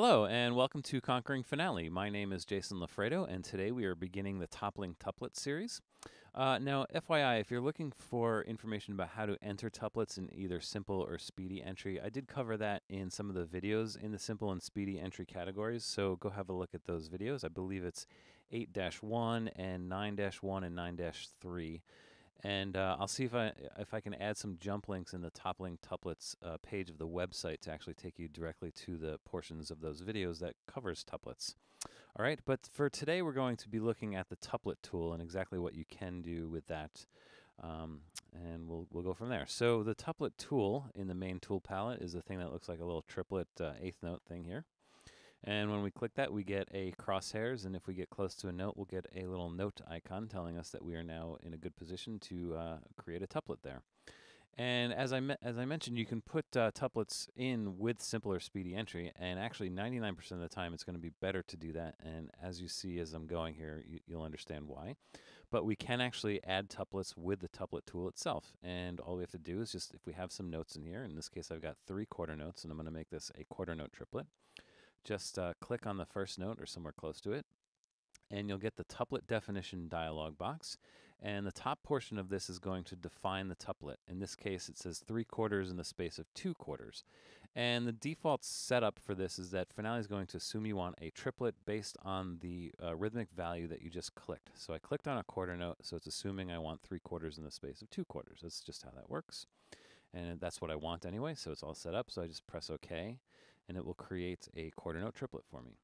Hello, and welcome to Conquering Finale. My name is Jason Lafredo, and today we are beginning the Toppling Tuplet series. Uh, now, FYI, if you're looking for information about how to enter tuplets in either simple or speedy entry, I did cover that in some of the videos in the simple and speedy entry categories, so go have a look at those videos. I believe it's 8-1 and 9-1 and 9-3 and uh, I'll see if I if I can add some jump links in the toppling tuplets uh, page of the website to actually take you directly to the portions of those videos that covers tuplets. All right, but for today we're going to be looking at the tuplet tool and exactly what you can do with that. Um, and we'll we'll go from there. So the tuplet tool in the main tool palette is the thing that looks like a little triplet uh, eighth note thing here. And when we click that, we get a crosshairs, and if we get close to a note, we'll get a little note icon telling us that we are now in a good position to uh, create a tuplet there. And as I as I mentioned, you can put uh, tuplets in with simpler speedy entry, and actually 99% of the time it's going to be better to do that. And as you see as I'm going here, you, you'll understand why. But we can actually add tuplets with the tuplet tool itself. And all we have to do is just, if we have some notes in here, in this case I've got three quarter notes, and I'm going to make this a quarter note triplet just uh, click on the first note or somewhere close to it, and you'll get the tuplet definition dialog box. And the top portion of this is going to define the tuplet. In this case, it says three quarters in the space of two quarters. And the default setup for this is that Finale is going to assume you want a triplet based on the uh, rhythmic value that you just clicked. So I clicked on a quarter note, so it's assuming I want three quarters in the space of two quarters. That's just how that works. And that's what I want anyway, so it's all set up. So I just press OK and it will create a quarter note triplet for me.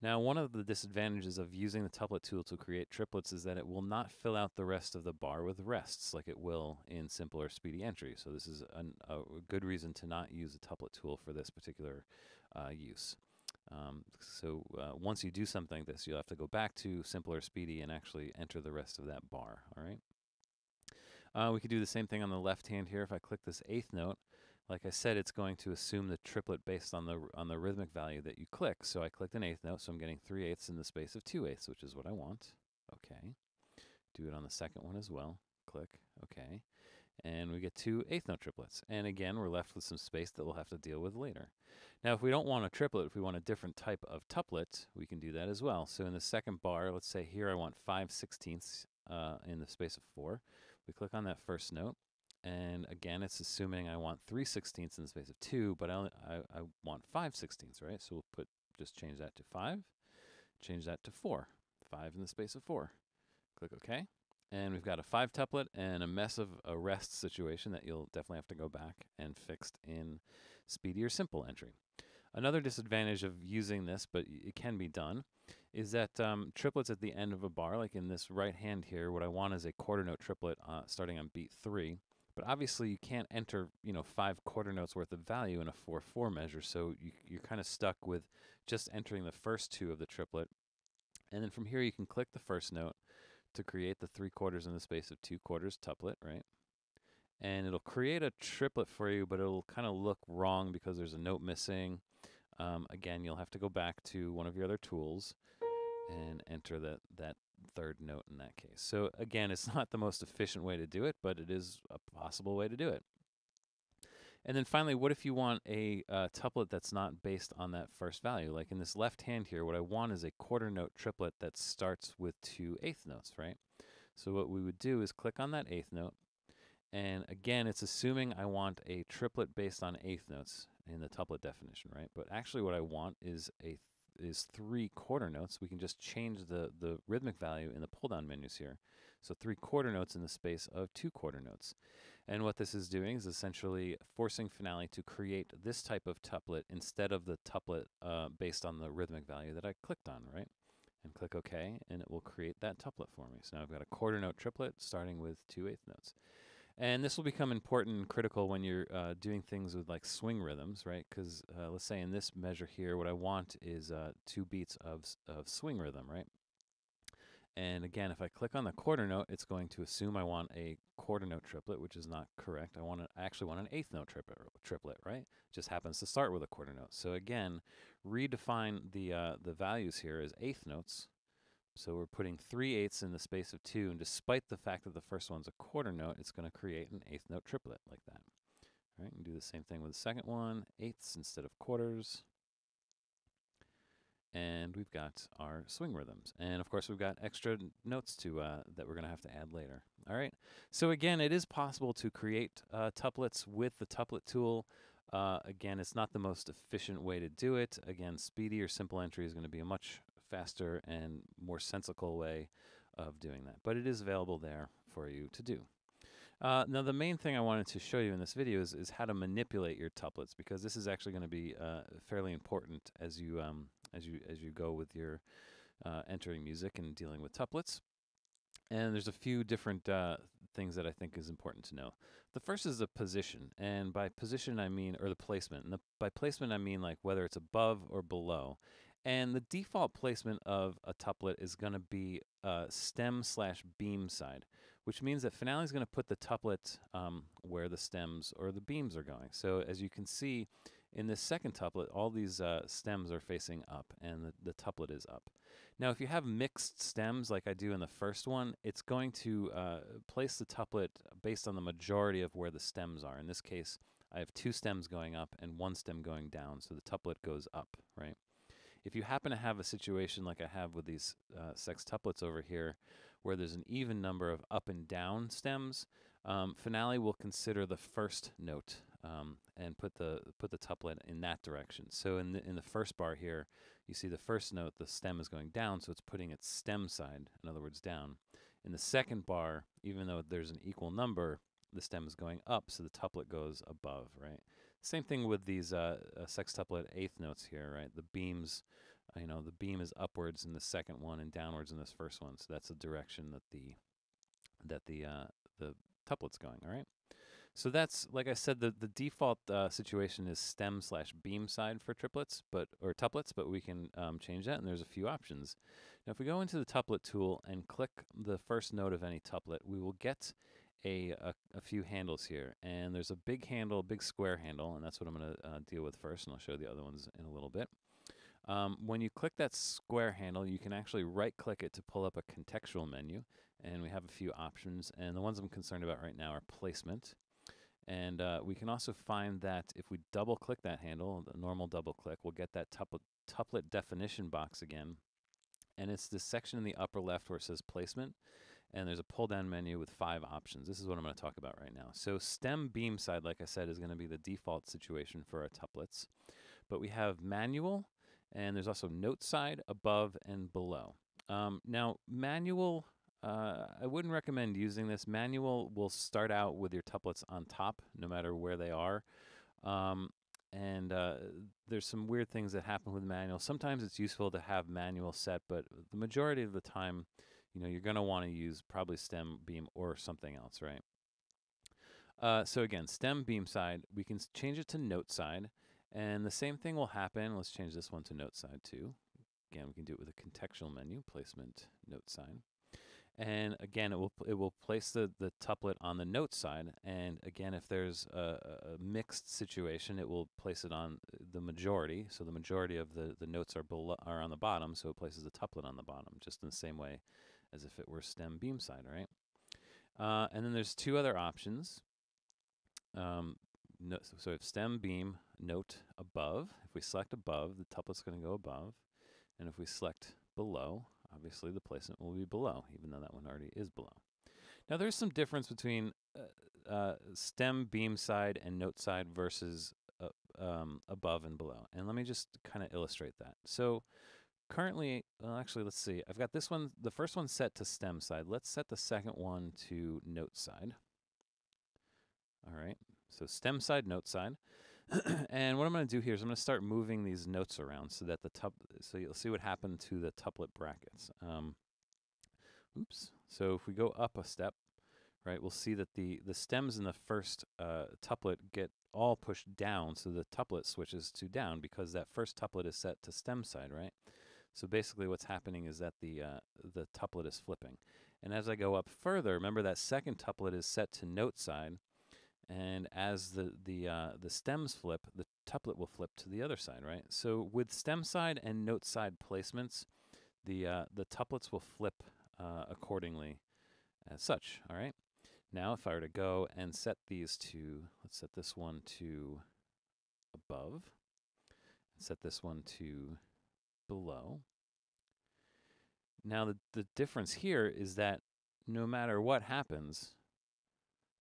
Now, one of the disadvantages of using the tuplet tool to create triplets is that it will not fill out the rest of the bar with rests like it will in simple or speedy entry. So this is an, a good reason to not use the tuplet tool for this particular uh, use. Um, so uh, once you do something like this, you'll have to go back to simple or speedy and actually enter the rest of that bar, all right? Uh, we could do the same thing on the left hand here. If I click this eighth note, like I said, it's going to assume the triplet based on the on the rhythmic value that you click. So I clicked an eighth note, so I'm getting three eighths in the space of two eighths, which is what I want. Okay. Do it on the second one as well. Click. Okay. And we get two eighth note triplets. And again, we're left with some space that we'll have to deal with later. Now, if we don't want a triplet, if we want a different type of tuplet, we can do that as well. So in the second bar, let's say here I want 5 sixteenths uh, in the space of 4. We click on that first note, and again, it's assuming I want 3 sixteenths in the space of 2, but I, only, I, I want 5 sixteenths, right? So we'll put just change that to 5, change that to 4, 5 in the space of 4. Click OK. And we've got a 5 tuplet and a mess of a rest situation that you'll definitely have to go back and fixed in speedy or simple entry. Another disadvantage of using this, but it can be done, is that um, triplets at the end of a bar, like in this right hand here, what I want is a quarter note triplet uh, starting on beat 3. But obviously, you can't enter, you know, five quarter notes worth of value in a 4-4 measure, so you, you're kind of stuck with just entering the first two of the triplet. And then from here, you can click the first note to create the three quarters in the space of two quarters tuplet, right? And it'll create a triplet for you, but it'll kind of look wrong because there's a note missing. Um, again, you'll have to go back to one of your other tools and enter that, that third note in that case. So again, it's not the most efficient way to do it, but it is a possible way to do it. And then finally, what if you want a uh, tuplet that's not based on that first value? Like in this left hand here, what I want is a quarter note triplet that starts with two eighth notes, right? So what we would do is click on that eighth note. And again, it's assuming I want a triplet based on eighth notes in the tuplet definition, right? But actually what I want is a is three quarter notes, we can just change the, the rhythmic value in the pull down menus here. So three quarter notes in the space of two quarter notes. And what this is doing is essentially forcing Finale to create this type of tuplet instead of the tuplet uh, based on the rhythmic value that I clicked on, right? And click OK, and it will create that tuplet for me. So now I've got a quarter note triplet starting with two eighth notes. And this will become important and critical when you're uh, doing things with like swing rhythms, right? Because uh, let's say in this measure here, what I want is uh, two beats of, of swing rhythm, right? And again, if I click on the quarter note, it's going to assume I want a quarter note triplet, which is not correct. I want to, actually want an eighth note triplet, triplet, right? Just happens to start with a quarter note. So again, redefine the uh, the values here as eighth notes, so we're putting 3 eighths in the space of 2, and despite the fact that the first one's a quarter note, it's going to create an eighth note triplet like that. All right, and do the same thing with the second one, eighths instead of quarters. and we've got our swing rhythms. And of course, we've got extra notes to uh, that we're going to have to add later. All right. So again, it is possible to create uh, tuplets with the tuplet tool. Uh, again, it's not the most efficient way to do it. Again, speedy or simple entry is going to be a much faster and more sensical way of doing that. But it is available there for you to do. Uh, now, the main thing I wanted to show you in this video is, is how to manipulate your tuplets because this is actually going to be uh, fairly important as you um, as you as you go with your uh, entering music and dealing with tuplets. And there's a few different uh, things that I think is important to know. The first is the position, and by position I mean or the placement. And the, by placement I mean like whether it's above or below. And the default placement of a tuplet is going to be uh, stem slash beam side which means that Finale is going to put the tuplet um, where the stems or the beams are going. So as you can see in this second tuplet, all these uh, stems are facing up and the, the tuplet is up. Now, if you have mixed stems like I do in the first one, it's going to uh, place the tuplet based on the majority of where the stems are. In this case, I have two stems going up and one stem going down, so the tuplet goes up, right? If you happen to have a situation like I have with these uh, sextuplets over here, where there's an even number of up and down stems, um, finale will consider the first note um, and put the put the tuplet in that direction. So in the, in the first bar here, you see the first note, the stem is going down, so it's putting its stem side, in other words, down. In the second bar, even though there's an equal number, the stem is going up, so the tuplet goes above, right? Same thing with these uh, uh, sextuplet eighth notes here, right? The beams you know, the beam is upwards in the second one and downwards in this first one. So that's the direction that the that the uh, the tuplet's going. All right. So that's like I said, the the default uh, situation is stem slash beam side for triplets, but or tuplets, but we can um, change that, and there's a few options. Now, if we go into the tuplet tool and click the first note of any tuplet, we will get a, a, a few handles here, and there's a big handle, a big square handle, and that's what I'm going to uh, deal with first, and I'll show the other ones in a little bit. Um, when you click that square handle, you can actually right click it to pull up a contextual menu. And we have a few options. And the ones I'm concerned about right now are placement. And uh, we can also find that if we double click that handle, the normal double click, we'll get that tuplet definition box again. And it's this section in the upper left where it says placement. And there's a pull down menu with five options. This is what I'm going to talk about right now. So, stem beam side, like I said, is going to be the default situation for our tuplets. But we have manual, and there's also note side, above, and below. Um, now, manual, uh, I wouldn't recommend using this. Manual will start out with your tuplets on top, no matter where they are. Um, and uh, there's some weird things that happen with manual. Sometimes it's useful to have manual set, but the majority of the time, you know, you're going to want to use probably stem, beam, or something else, right? Uh, so again, stem, beam side, we can change it to note side. And the same thing will happen. Let's change this one to note side too. Again, we can do it with a contextual menu, placement, note side. And again, it will it will place the, the tuplet on the note side. And again, if there's a, a mixed situation, it will place it on the majority. So the majority of the, the notes are below, are on the bottom, so it places the tuplet on the bottom, just in the same way as if it were stem beam side, right? Uh, and then there's two other options. Um, no, so if stem beam note above, if we select above, the tuplet's going to go above. And if we select below, obviously the placement will be below, even though that one already is below. Now there's some difference between uh, uh, stem beam side and note side versus uh, um, above and below. And let me just kind of illustrate that. So currently, well, actually, let's see. I've got this one, the first one set to stem side. Let's set the second one to note side. All right. So stem side, note side. and what I'm going to do here is I'm going to start moving these notes around so that the tup so you'll see what happened to the tuplet brackets. Um, oops. So if we go up a step, right, we'll see that the the stems in the first uh, tuplet get all pushed down, so the tuplet switches to down because that first tuplet is set to stem side, right? So basically, what's happening is that the uh, the tuplet is flipping, and as I go up further, remember that second tuplet is set to note side. And as the the uh, the stems flip, the tuplet will flip to the other side, right? So with stem side and note side placements, the uh, the tuplets will flip uh, accordingly as such. All right. Now, if I were to go and set these to, let's set this one to above, set this one to below. Now the, the difference here is that no matter what happens,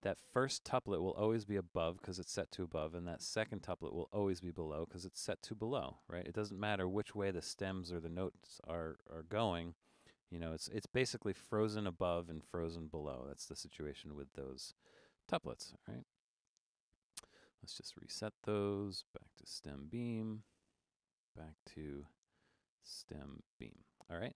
that first tuplet will always be above because it's set to above, and that second tuplet will always be below because it's set to below, right? It doesn't matter which way the stems or the notes are, are going. You know, it's it's basically frozen above and frozen below. That's the situation with those tuplets, right? Let's just reset those back to stem beam, back to stem beam. All right.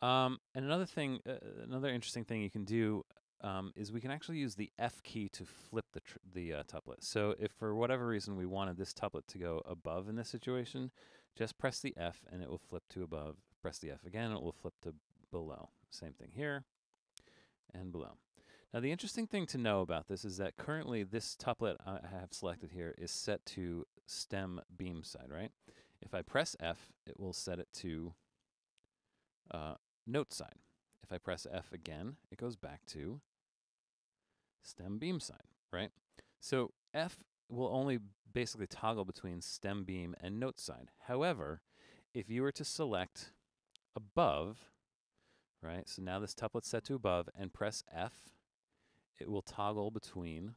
Um, and another thing, uh, another interesting thing you can do um, is we can actually use the F key to flip the the uh, tuplet. So if for whatever reason we wanted this tuplet to go above in this situation, just press the F and it will flip to above. Press the F again, it will flip to below. Same thing here and below. Now the interesting thing to know about this is that currently this tuplet I have selected here is set to stem beam side, right? If I press F, it will set it to uh, note side. If I press F again, it goes back to stem beam side, right? So F will only basically toggle between stem beam and note side. However, if you were to select above, right? So now this tuplet's set to above and press F, it will toggle between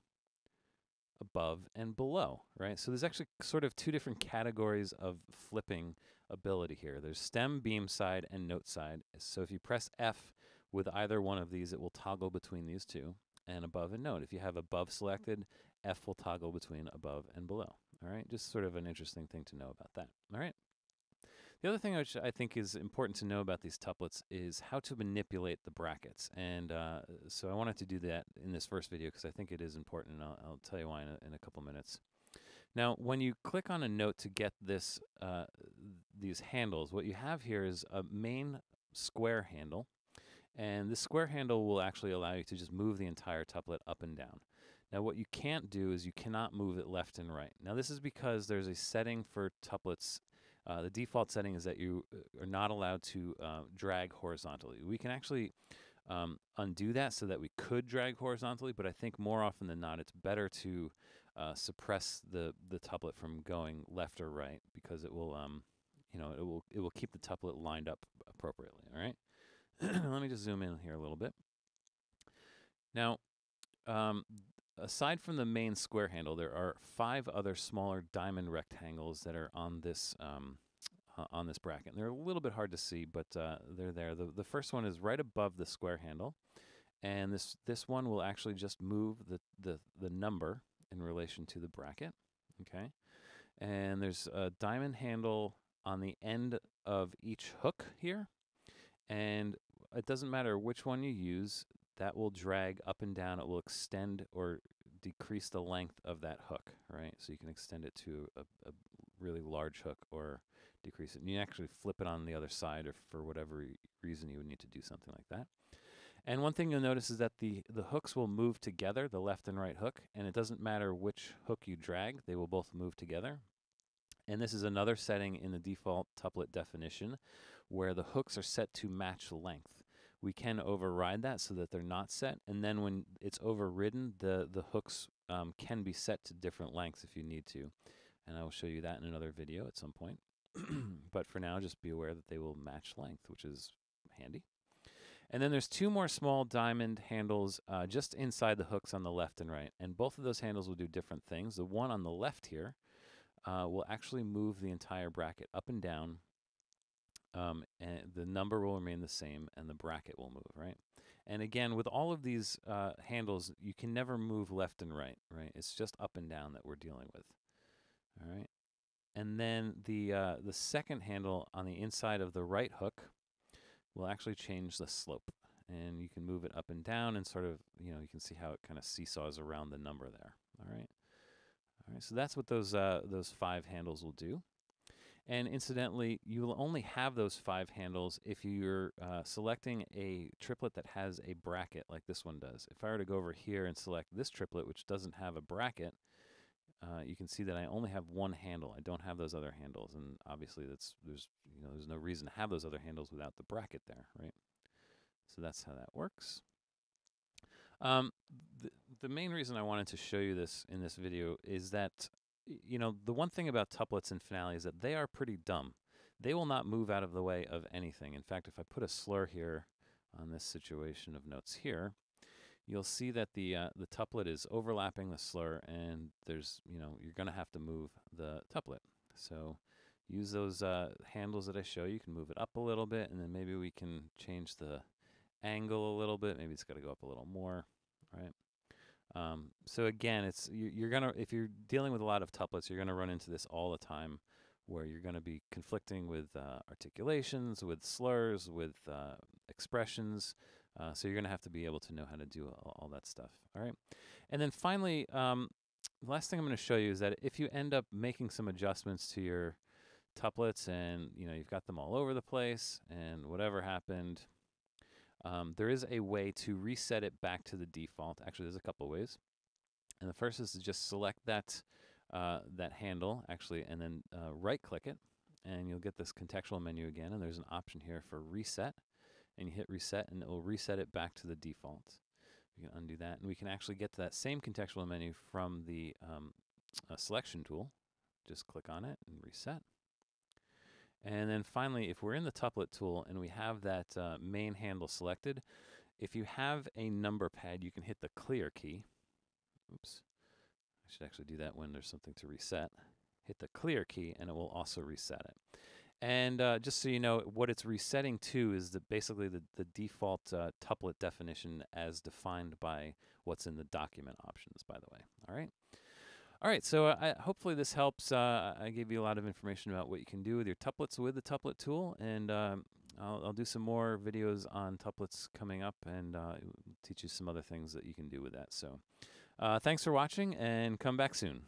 above and below, right? So there's actually sort of two different categories of flipping ability here. There's stem, beam side, and note side. So if you press F with either one of these, it will toggle between these two and above and note. If you have above selected, F will toggle between above and below. All right, just sort of an interesting thing to know about that. All right. The other thing which I think is important to know about these tuplets is how to manipulate the brackets. And uh, so I wanted to do that in this first video because I think it is important, and I'll, I'll tell you why in a, in a, couple minutes. Now, when you click on a note to get this uh, these handles, what you have here is a main square handle, and this square handle will actually allow you to just move the entire tuplet up and down. Now, what you can't do is you cannot move it left and right. Now, this is because there's a setting for tuplets uh, the default setting is that you uh, are not allowed to uh, drag horizontally. We can actually um, undo that so that we could drag horizontally, but I think more often than not, it's better to uh, suppress the the tuplet from going left or right because it will, um, you know, it will it will keep the tuplet lined up appropriately. All right. Let me just zoom in here a little bit. Now, um, aside from the main square handle, there are five other smaller diamond rectangles that are on this um, uh, on this bracket. And they're a little bit hard to see, but uh, they're there. The, the first one is right above the square handle, and this this one will actually just move the the the number in relation to the bracket. Okay, and there's a diamond handle on the end of each hook here, and it doesn't matter which one you use that will drag up and down. It will extend or decrease the length of that hook, right? So you can extend it to a, a really large hook or decrease it. And you actually flip it on the other side, or for whatever reason you would need to do something like that. And one thing you'll notice is that the, the hooks will move together, the left and right hook, and it doesn't matter which hook you drag, they will both move together. And this is another setting in the default tuplet definition where the hooks are set to match length we can override that so that they're not set. And then when it's overridden, the, the hooks um, can be set to different lengths if you need to. And I will show you that in another video at some point. but for now, just be aware that they will match length, which is handy. And then there's two more small diamond handles uh, just inside the hooks on the left and right. And both of those handles will do different things. The one on the left here uh, will actually move the entire bracket up and down um, and the number will remain the same and the bracket will move, right? And again, with all of these uh, handles, you can never move left and right, right? It's just up and down that we're dealing with, all right? And then the, uh, the second handle on the inside of the right hook will actually change the slope. And you can move it up and down and sort of, you know, you can see how it kind of seesaws around the number there, all right? All right, so that's what those, uh, those five handles will do. And incidentally, you will only have those five handles if you're uh, selecting a triplet that has a bracket like this one does. If I were to go over here and select this triplet, which doesn't have a bracket, uh, you can see that I only have one handle. I don't have those other handles, and obviously that's there's you know there's no reason to have those other handles without the bracket there, right? So that's how that works. Um, the, the main reason I wanted to show you this in this video is that you know, the one thing about tuplets and finale is that they are pretty dumb. they will not move out of the way of anything. In fact, if I put a slur here on this situation of notes here, you'll see that the uh, the tuplet is overlapping the slur, and there's you know you're going to have to move the tuplet. So use those uh, handles that I show you. You can move it up a little bit, and then maybe we can change the angle a little bit. Maybe it's got to go up a little more, right? Um, so again, it's you, you're gonna if you're dealing with a lot of tuplets, you're gonna run into this all the time, where you're gonna be conflicting with uh, articulations, with slurs, with uh, expressions. Uh, so you're gonna have to be able to know how to do all, all that stuff. All right, and then finally, um, the last thing I'm to show you is that if you end up making some adjustments to your tuplets and you know you've got them all over the place and whatever happened um, there is a way to reset it back to the default. Actually there's a couple ways. And the first is to just select that uh, that handle actually and then uh, right click it and you'll get this contextual menu again and there's an option here for reset. And you hit reset and it will reset it back to the default. We can undo that and we can actually get to that same contextual menu from the um, uh, selection tool. Just click on it and reset and then finally, if we're in the tuplet tool and we have that uh, main handle selected, if you have a number pad, you can hit the clear key. Oops. I should actually do that when there's something to reset. Hit the clear key and it will also reset it. And uh, just so you know, what it's resetting to is the, basically the, the default uh, tuplet definition as defined by what's in the document options, by the way. All right. All right, so uh, I, hopefully this helps. Uh, I gave you a lot of information about what you can do with your tuplets with the tuplet tool, and um, I'll, I'll, do some more videos on tuplets coming up and uh, teach you some other things that you can do with that. So uh, thanks for watching, and come back soon.